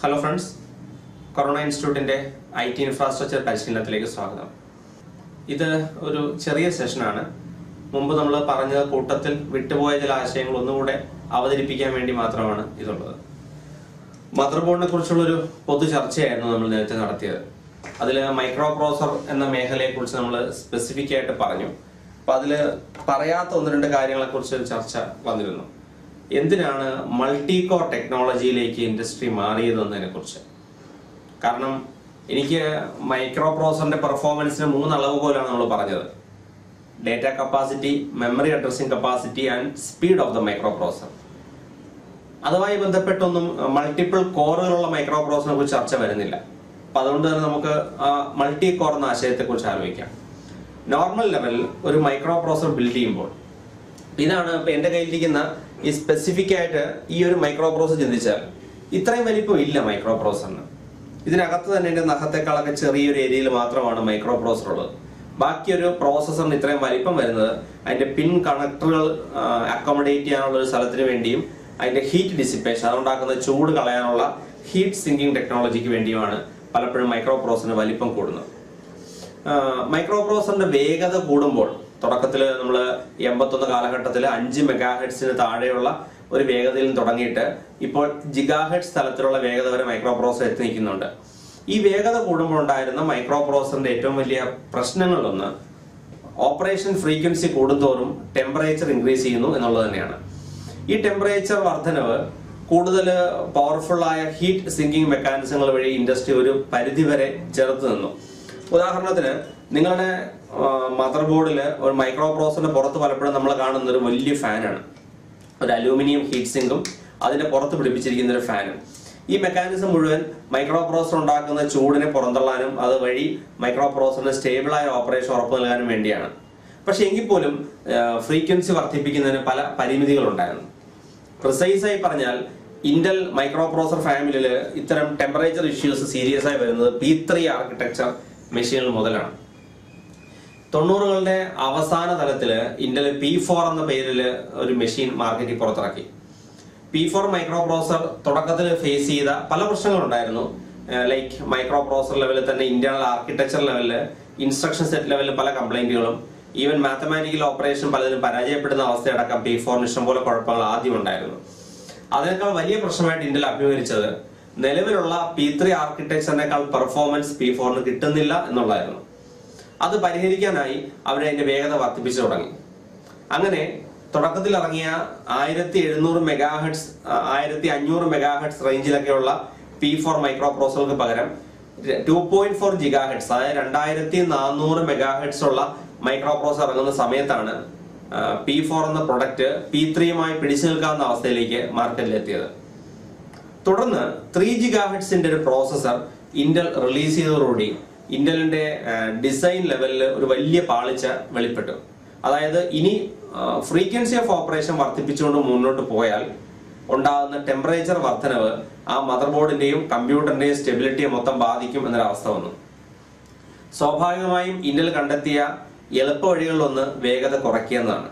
Hello friends Corona ഇൻസ്റ്റിറ്റ്യൂട്ടിന്റെ I T infrastructure പരിശീലനത്തിലേക്ക് സ്വാഗതം. ഇത് ഒരു ചെറിയ സെഷനാണ് മുമ്പ് നമ്മൾ പറഞ്ഞ കൂട്ടത്തിൽ വിട്ടുപോയ ചില ആശയങ്ങൾ ഒന്നുകൂടെ അവതരിപ്പിക്കാൻ വേണ്ടി മാത്രമാണ് ഇതുള്ളത്. മദർ ബോർഡിനെ കുറിച്ചുള്ളൊരു പൊതു ചർച്ചയായിരുന്നു നമ്മൾ നേരത്തെ നടത്തിയത്. അതിൽ മൈക്രോ പ്രോസർ എന്ന മേഖലയെ കുറിച്ച് നമ്മൾ സ്പെസിഫിക് ആയിട്ട് പറഞ്ഞു. അപ്പൊ അതിൽ പറയാത്ത ഒന്ന് രണ്ട് കാര്യങ്ങളെ കുറിച്ച് ഒരു ചർച്ച വന്നിരുന്നു. എന്തിനാണ് മൾട്ടി കോർ ടെക്നോളജിയിലേക്ക് ഇൻഡസ്ട്രി മാറിയതെന്നതിനെ കുറിച്ച് കാരണം എനിക്ക് മൈക്രോ പ്രോസറിന്റെ പെർഫോമൻസിന് മൂന്ന് അളവ് പോലാണ് നമ്മൾ പറഞ്ഞത്. Data capacity memory addressing capacity and speed of the microprocessor അതുമായി ബന്ധപ്പെട്ടൊന്നും മൾട്ടിപ്പിൾ കോറുകളുള്ള മൈക്രോ പ്രോസറിനെ കുറിച്ച് ചർച്ച വരുന്നില്ല. അപ്പൊ അതുകൊണ്ട് തന്നെ നമുക്ക് മൾട്ടി കോർ എന്ന ആശയത്തെ കുറിച്ച് ആലോചിക്കാം നോർമൽ ലെവലിൽ ഒരു മൈക്രോ പ്രോസർ ബിൽഡ് ചെയ്യുമ്പോൾ ഇതാണ് ഇപ്പൊ എന്റെ കയ്യിലിരിക്കുന്ന ഈ സ്പെസിഫിക് ആയിട്ട് ഈ ഒരു മൈക്രോ പ്രോസ് ചിന്തിച്ചാൽ ഇത്രയും വലിപ്പം ഇല്ല മൈക്രോ പ്രോസറിന് ഇതിനകത്ത് തന്നെ എന്റെ നഖത്തെക്കാളൊക്കെ ചെറിയൊരു ഏരിയയിൽ മാത്രമാണ് മൈക്രോ പ്രോസർ ഉള്ളത്. ബാക്കി ഒരു പ്രോസസ്സറിന് ഇത്രയും വലിപ്പം വരുന്നത് അതിന്റെ പിൻ കണക്ടറുകൾ അക്കോമഡേറ്റ് ചെയ്യാനുള്ള ഒരു സ്ഥലത്തിന് വേണ്ടിയും അതിന്റെ ഹീറ്റ് ഡിസിപ്പേഷൻ അതുണ്ടാക്കുന്ന ചൂട് കളയാനുള്ള ഹീറ്റ് സിങ്കിങ് ടെക്നോളജിക്ക് വേണ്ടിയുമാണ് പലപ്പോഴും മൈക്രോ പ്രോസറിന് വലിപ്പം കൂടുന്നത്. മൈക്രോ പ്രോസറിന്റെ വേഗത കൂടുമ്പോൾ തുടക്കത്തിൽ നമ്മൾ എൺപത്തൊന്ന് കാലഘട്ടത്തിൽ അഞ്ച് മെഗാ ഹെഡ്സിന് താഴെയുള്ള ഒരു വേഗതയിൽ തുടങ്ങിയിട്ട് ഇപ്പോൾ ജിഗാ ഹെഡ്സ് തലത്തിലുള്ള വേഗത വരെ മൈക്രോ പ്രോസർ എത്തി നിൽക്കുന്നുണ്ട്. ഈ വേഗത കൂടുമ്പോൾ ഉണ്ടായിരുന്ന മൈക്രോ പ്രോസറിന്റെ ഏറ്റവും വലിയ പ്രശ്നങ്ങളിലൊന്ന് ഓപ്പറേഷൻ ഫ്രീക്വൻസി കൂടുന്തോറും ടെമ്പറേച്ചർ ഇൻക്രീസ് ചെയ്യുന്നു എന്നുള്ളത് തന്നെയാണ്. ഈ ടെമ്പറേച്ചർ വർധനവ് കൂടുതൽ പവർഫുള്ളായ ഹീറ്റ് സിങ്കിങ് മെക്കാനിസങ്ങൾ വഴി ഇൻഡസ്ട്രി ഒരു പരിധി വരെ ചെറുത്ത് നിന്നു. ഉദാഹരണത്തിന് നിങ്ങളുടെ മദർ ബോർഡിൽ ഒരു മൈക്രോ പ്രോസറിന്റെ പുറത്ത് പലപ്പോഴും നമ്മൾ കാണുന്ന ഒരു വലിയ ഫാനാണ് ഒരു അലൂമിനിയം ഹീറ്റ് സിങ്കും അതിന്റെ പുറത്ത് പിടിപ്പിച്ചിരിക്കുന്ന ഒരു ഫാനും ഈ മെക്കാനിസം മുഴുവൻ മൈക്രോ പ്രോസർ ഉണ്ടാക്കുന്ന ചൂടിനെ പുറന്തള്ളാനും അതുവഴി മൈക്രോ പ്രോസറിന് സ്റ്റേബിളായ ഓപ്പറേഷൻ ഉറപ്പു നൽകാനും വേണ്ടിയാണ്. പക്ഷെ എങ്കിൽ പോലും ഫ്രീക്വൻസി വർദ്ധിപ്പിക്കുന്നതിന് പല പരിമിതികളുണ്ടായിരുന്നു പ്രിസൈസ് ആയി പറഞ്ഞാൽ ഇന്റൽ മൈക്രോ പ്രോസർ ഫാമിലിയിൽ ഇത്തരം ടെമ്പറേച്ചർ ഇഷ്യൂസ് സീരിയസ് ആയി വരുന്നത് പി ത്രീ ആർക്കിടെക്ചർ മെഷീനുകൾ മുതലാണ്. തൊണ്ണൂറുകളുടെ അവസാന തലത്തിൽ ഇന്റൽ പി ഫോർ എന്ന പേരിൽ ഒരു മെഷീൻ മാർക്കറ്റിൽ പുറത്തിറക്കി. പി ഫോർ മൈക്രോ പ്രോസർ തുടക്കത്തിൽ ഫേസ് ചെയ്ത പല പ്രശ്നങ്ങളുണ്ടായിരുന്നു. ലൈക്ക് മൈക്രോ പ്രോസർ ലെവലിൽ തന്നെ ഇന്റേണൽ ആർക്കിടെക്ചർ ലെവലിൽ ഇൻസ്ട്രക്ഷൻ സെറ്റ് ലെവലിൽ പല കംപ്ലൈന്റുകളും ഈവൻ മാത്തമാറ്റിക്കൽ ഓപ്പറേഷൻ പലതിനും പരാജയപ്പെടുന്ന അവസ്ഥയടക്കം പി ഫോറിന് ഇഷ്ടംപോലെ കുഴപ്പങ്ങൾ ആദ്യം ഉണ്ടായിരുന്നു. അതിനേക്കാൾ വലിയ പ്രശ്നമായിട്ട് ഇന്റൽ അഭിമുഖീകരിച്ചത് നിലവിലുള്ള പി ത്രീ ആർക്കിടെക്ചറിനേക്കാൾ പെർഫോമൻസ് പി ഫോറിന് കിട്ടുന്നില്ല എന്നുള്ളതായിരുന്നു. അത് പരിഹരിക്കാനായി അവർ അതിന്റെ വേഗത വർദ്ധിപ്പിച്ചു തുടങ്ങി. അങ്ങനെ തുടക്കത്തിൽ ഇറങ്ങിയ ആയിരത്തി എഴുന്നൂറ് മെഗാഹെഡ്സ് ആയിരത്തി അഞ്ഞൂറ് മെഗാഹെഡ്സ് റേഞ്ചിലൊക്കെയുള്ള പി ഫോർ മൈക്രോ പ്രോസർക്ക് പകരം two point four gigahertz അതായത് രണ്ടായിരത്തി നാനൂറ് മെഗാഹെഡ്സ് ഉള്ള മൈക്രോ പ്രോസർ ഇറങ്ങുന്ന സമയത്താണ് പി ഫോർ എന്ന പ്രൊഡക്റ്റ് പി ത്രീയുമായി പിടിച്ചു നിൽക്കാവുന്ന അവസ്ഥയിലേക്ക് മാർക്കറ്റിലെത്തിയത് തുടർന്ന് ത്രീ ജിഗാ ഹെഡ്സിന്റെ ഒരു പ്രോസസർ ഇന്റൽ റിലീസ് ചെയ്തതോടുകൂടി ഇന്റലിന്റെ ഡിസൈൻ ലെവലിൽ ഒരു വലിയ പാളിച്ച വെളിപ്പെട്ടു. അതായത് ഇനി ഫ്രീക്വൻസി ഓഫ് ഓപ്പറേഷൻ വർദ്ധിപ്പിച്ചുകൊണ്ട് മുന്നോട്ട് പോയാൽ ഉണ്ടാകുന്ന ടെമ്പറേച്ചർ വർധനവ് ആ മദർ ബോർഡിന്റെയും കമ്പ്യൂട്ടറിന്റെയും സ്റ്റെബിലിറ്റിയെ മൊത്തം ബാധിക്കും എന്നൊരവസ്ഥ വന്നു. സ്വാഭാവികമായും ഇന്റൽ കണ്ടെത്തിയ എളുപ്പ വഴികളിലൊന്ന് വേഗത കുറയ്ക്കുക എന്നതാണ്.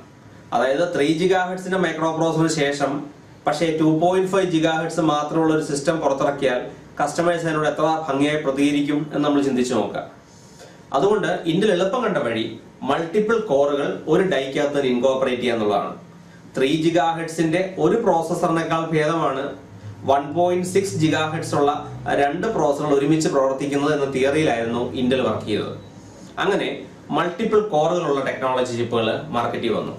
അതായത് ത്രീ ജിഗാ ഹെഡ്സിന്റെ മൈക്രോ പ്രോസറിന് ശേഷം പക്ഷേ two point five gigahertz മാത്രമുള്ള ഒരു സിസ്റ്റം പുറത്തിറക്കിയാൽ കസ്റ്റമേഴ്സ് അതിനോട് എത്ര ഭംഗിയായി പ്രതികരിക്കും എന്ന് നമ്മൾ ചിന്തിച്ചു നോക്കുക. അതുകൊണ്ട് ഇന്ത്യയിൽ എളുപ്പം കണ്ട വഴി മൾട്ടിപ്പിൾ കോറുകൾ ഒരു ഡൈക്കകത്ത് ഇൻകോപ്പറേറ്റ് ചെയ്യുക എന്നുള്ളതാണ്. ത്രീ ജിഗാ ഹെഡ്സിന്റെ ഒരു പ്രോസസറിനേക്കാൾ ഭേദമാണ് one point six gigahertz ഉള്ള രണ്ട് പ്രോസസറുകൾ ഒരുമിച്ച് പ്രവർത്തിക്കുന്നത് എന്ന തിയറിയിലായിരുന്നു ഇന്റൽ വർക്ക് ചെയ്തത്. അങ്ങനെ മൾട്ടിപ്പിൾ കോറുകളുള്ള ടെക്നോളജി ചിപ്പുകൾ മാർക്കറ്റിൽ വന്നു.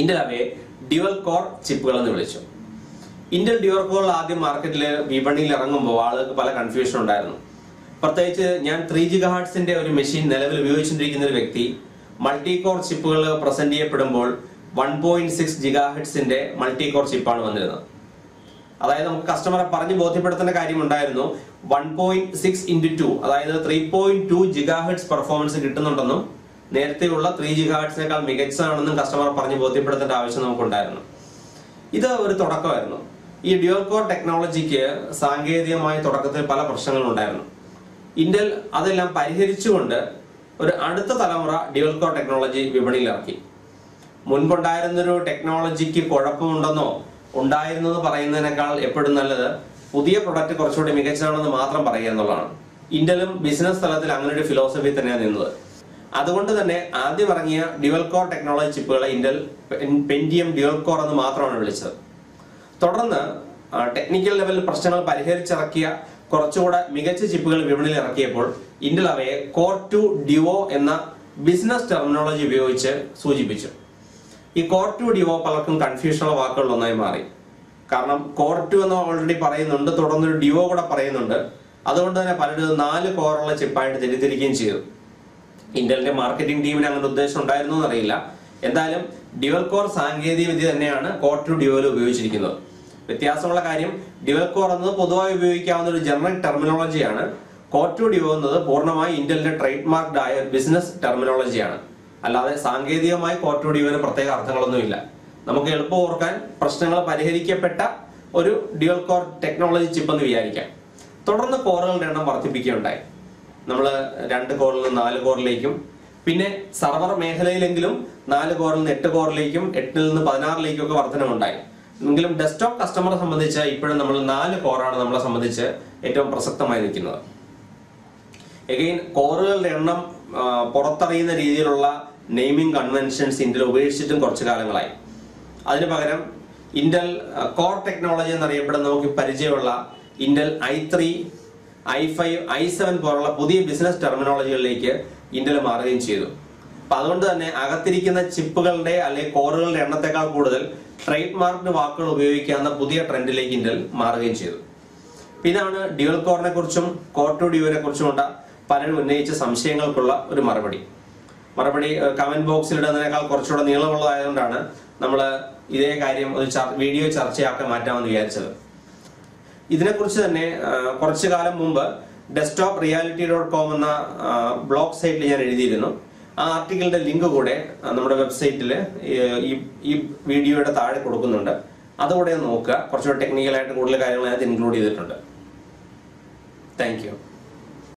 ഇന്റൽ അവയെ ഡ്യുവൽ കോർ ചിപ്പുകൾ എന്ന് വിളിച്ചു. ഇന്റൽ ഡ്യുവൽ കോർ ആദ്യം മാർക്കറ്റിൽ വിപണിയിൽ ഇറങ്ങുമ്പോൾ ആളുകൾക്ക് പല കൺഫ്യൂഷൻ ഉണ്ടായിരുന്നു. പ്രത്യേകിച്ച് ഞാൻ ത്രീ ജി ഹാർട്സിന്റെ ഒരു മെഷീൻ നിലവിൽ ഉപയോഗിച്ചുകൊണ്ടിരിക്കുന്ന ഒരു വ്യക്തി മൾട്ടി കോർ ചിപ്പുകൾ പ്രസന്റ് ചെയ്യപ്പെടുമ്പോൾ one point six giga multi core ചിപ്പാണ് വന്നിരുന്നത്. അതായത് നമുക്ക് കസ്റ്റമറെ പറഞ്ഞ് ബോധ്യപ്പെടുത്തേണ്ട കാര്യമുണ്ടായിരുന്നു one point six into two അതായത് three point two giga performance കിട്ടുന്നുണ്ടെന്നും നേരത്തെയുള്ള ത്രീ ജി ഹാർട്സിനേക്കാൾ മികച്ചതാണെന്നും കസ്റ്റമർ പറഞ്ഞ് ബോധ്യപ്പെടുത്തേണ്ട ആവശ്യം നമുക്കുണ്ടായിരുന്നു. ഇത് ഒരു തുടക്കമായിരുന്നു. ഈ ഡ്യുവൽ കോർ ടെക്നോളജിക്ക് സാങ്കേതികമായ തുടക്കത്തിൽ പല പ്രശ്നങ്ങളുണ്ടായിരുന്നു ഇന്റൽ അതെല്ലാം പരിഹരിച്ചുകൊണ്ട് ഒരു അടുത്ത തലമുറ ഡ്യുവൽ കോർ ടെക്നോളജി വിപണിയിൽ മുൻപുണ്ടായിരുന്നൊരു ടെക്നോളജിക്ക് കുഴപ്പമുണ്ടെന്നോ ഉണ്ടായിരുന്നത് പറയുന്നതിനേക്കാൾ എപ്പോഴും നല്ലത് പുതിയ പ്രൊഡക്റ്റ് കുറച്ചുകൂടി മികച്ചതാണെന്ന് മാത്രം പറയുക എന്നുള്ളതാണ്. ഇന്റലും ബിസിനസ് തലത്തിൽ അങ്ങനെ ഒരു ഫിലോസഫി തന്നെയാണ് നിന്നത്. അതുകൊണ്ട് തന്നെ ആദ്യം ഇറങ്ങിയ ഡ്യുവൽ കോർ ടെക്നോളജി ചിപ്പുകളെ ഇന്റൽ പെന്റിയം ഡ്യുവൽ കോർ എന്ന് മാത്രമാണ് വിളിച്ചത്. തുടർന്ന് ടെക്നിക്കൽ ലെവലിൽ പ്രശ്നങ്ങൾ പരിഹരിച്ചിറക്കിയ കുറച്ചുകൂടെ മികച്ച ചിപ്പുകൾ വിപണിയിൽ ഇറക്കിയപ്പോൾ ഇന്റൽ അവയെ കോർ ടു ഡിവോ എന്ന ബിസിനസ് ടെർമിനോളജി ഉപയോഗിച്ച് സൂചിപ്പിച്ചു. ഈ കോർ ടു ഡിവോ പലർക്കും കൺഫ്യൂഷനുള്ള വാക്കുകൾ ഒന്നായി മാറി. കാരണം കോർ ടു എന്ന് ഓൾറെഡി പറയുന്നുണ്ട് തുടർന്നൊരു ഡിവോ കൂടെ പറയുന്നുണ്ട്. അതുകൊണ്ട് തന്നെ പലരും നാല് കോറുള്ള ചിപ്പായിട്ട് തെറ്റിദ്ധരിക്കുകയും ചെയ്തു. ഇന്റലിന്റെ മാർക്കറ്റിംഗ് ടീമിന് അങ്ങനെ ഉദ്ദേശം ഉണ്ടായിരുന്നു എന്നറിയില്ല. എന്തായാലും ഡ്യുവൽ കോർ സാങ്കേതിക വിദ്യ തന്നെയാണ് കോർ ടു ഡ്യുവൽ ഉപയോഗിച്ചിരിക്കുന്നത്. വ്യത്യാസമുള്ള കാര്യം ഡ്യുവൽ കോർ എന്നത് പൊതുവായി ഉപയോഗിക്കാവുന്ന ഒരു ജനറൽ ടെർമിനോളജിയാണ്. കോർ ടു ഡ്യുവൽ എന്നത് പൂർണമായി ഇന്റലിന്റെ ട്രേഡ് മാർക്ഡ് ആയ ബിസിനസ് ടെർമിനോളജിയാണ്. അല്ലാതെ സാങ്കേതികമായി കോർ ടു ഡ്യുവലിന് പ്രത്യേക അർത്ഥങ്ങളൊന്നുമില്ല. നമുക്ക് എളുപ്പം ഓർക്കാൻ പ്രശ്നങ്ങൾ പരിഹരിക്കപ്പെട്ട ഒരു ഡ്യുവൽ കോർ ടെക്നോളജി ചിപ്പ് എന്ന് വിചാരിക്കാം. തുടർന്ന് കോറുകളുടെ എണ്ണം വർദ്ധിപ്പിക്കുകയുണ്ടായി. നമ്മൾ രണ്ട് കോറിൽ നിന്ന് നാല് കോറിലേക്കും. പിന്നെ സർവർ മേഖലയിലെങ്കിലും നാല് കോറിൽ നിന്ന് എട്ട് കോറിലേക്കും എട്ടിൽ നിന്ന് പതിനാറിലേക്കും ഒക്കെ വർധനമുണ്ടായി എങ്കിലും ഡെസ്ക്ടോപ്പ് കസ്റ്റമറെ സംബന്ധിച്ച് ഇപ്പോഴും നമ്മൾ നാല് കോറാണ് നമ്മളെ സംബന്ധിച്ച് ഏറ്റവും പ്രസക്തമായി നിൽക്കുന്നത്. എഗെയിൻ കോറുകളുടെ എണ്ണം പുറത്തറിയുന്ന രീതിയിലുള്ള നെയിമിംഗ് കൺവെൻഷൻസ് ഇന്ത്യയിൽ ഉപേക്ഷിച്ചിട്ടും കുറച്ചു കാലങ്ങളായി. അതിന് പകരം ഇന്റൽ കോർ ടെക്നോളജി എന്നറിയപ്പെടുന്ന നമുക്ക് പരിചയമുള്ള Intel I three I five I seven പോലുള്ള പുതിയ ബിസിനസ് ടെർമിനോളജികളിലേക്ക് ഇന്ത്യയിൽ മാറുകയും ചെയ്തു. അപ്പൊ അതുകൊണ്ട് തന്നെ അകത്തിരിക്കുന്ന ചിപ്പുകളുടെ അല്ലെങ്കിൽ കോറുകളുടെ എണ്ണത്തെക്കാൾ കൂടുതൽ ട്രേഡ് മാർക്കിന് വാക്കുകൾ ഉപയോഗിക്കാവുന്ന പുതിയ ട്രെൻഡിലേക്ക് ഇന്ത്യയിൽ മാറുകയും ചെയ്തു. പിന്നാണ് ഡ്യുവൽ കോറിനെ കുറിച്ചും കോർ ടു ഡ്യുവലിനെ കുറിച്ചുമുള്ള പലരും ഉന്നയിച്ച സംശയങ്ങൾക്കുള്ള ഒരു മറുപടി. മറുപടി കമന്റ് ബോക്സിൽ ഇടുന്നതിനേക്കാൾ കുറച്ചുകൂടെ നീളമുള്ളതായതുകൊണ്ടാണ് നമ്മൾ ഇതേ കാര്യം ഒരു വീഡിയോ ചർച്ചയാക്കാൻ മാറ്റാമെന്ന് വിചാരിച്ചത്. ഇതിനെക്കുറിച്ച് തന്നെ കുറച്ചു കാലം മുമ്പ് ഡെസ്ക്ടോപ്പ് റിയാലിറ്റി ഡോട്ട് കോം എന്ന ബ്ലോഗ് സൈറ്റിൽ ഞാൻ എഴുതിയിരുന്നു. ആ ആർട്ടിക്കിളിന്റെ ലിങ്ക് കൂടെ നമ്മുടെ വെബ്സൈറ്റിൽ ഈ ഈ വീഡിയോയുടെ താഴെ കൊടുക്കുന്നുണ്ട്. അതുകൂടെ നോക്കുക. കുറച്ചുകൂടെ ടെക്നിക്കലായിട്ട് കൂടുതൽ കാര്യങ്ങൾ അതിനകത്ത് ഇൻക്ലൂഡ് ചെയ്തിട്ടുണ്ട്. താങ്ക്